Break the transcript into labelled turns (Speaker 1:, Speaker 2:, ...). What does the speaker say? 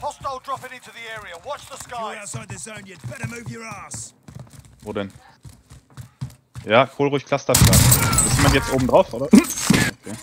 Speaker 1: Hostile dropping into the area. Watch the
Speaker 2: You're outside the zone. You'd better move your ass.
Speaker 3: Wo denn? Ja, hol ruhig Clusterplan. Ist jemand jetzt oben drauf, oder? Okay.